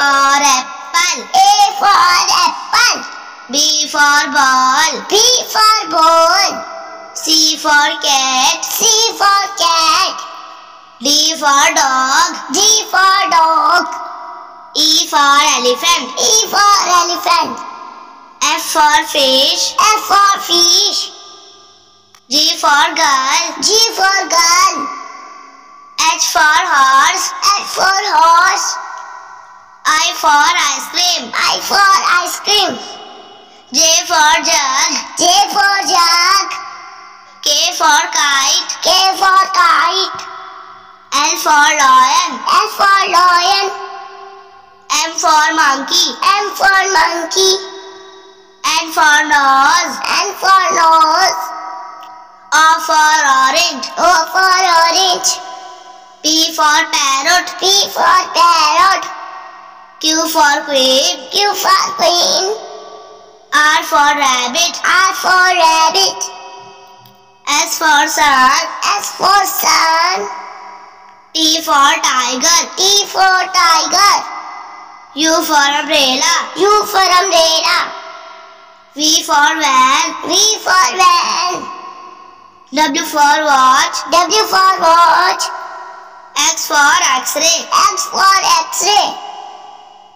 for apple. A for apple. B for ball. B for ball. C for cat. C for cat. D for dog. D for dog. E for elephant. E for elephant. F for fish. F for fish. G for girl. G for girl. H for horse. H for horse. I for ice cream. I for ice cream. J for jug. J for jug. K for kite. K for kite. L for lion. L for lion. M for monkey. M for monkey. N for nose. N for nose. O for orange. O for orange. P for parrot. P for parrot. Q for queen. Q for queen. R for rabbit. R for rabbit. S for sun. S for sun. T for tiger. T for tiger. U for umbrella. U for umbrella. V for van. V for van. W for watch. W for watch. X for x-ray. X for x-ray.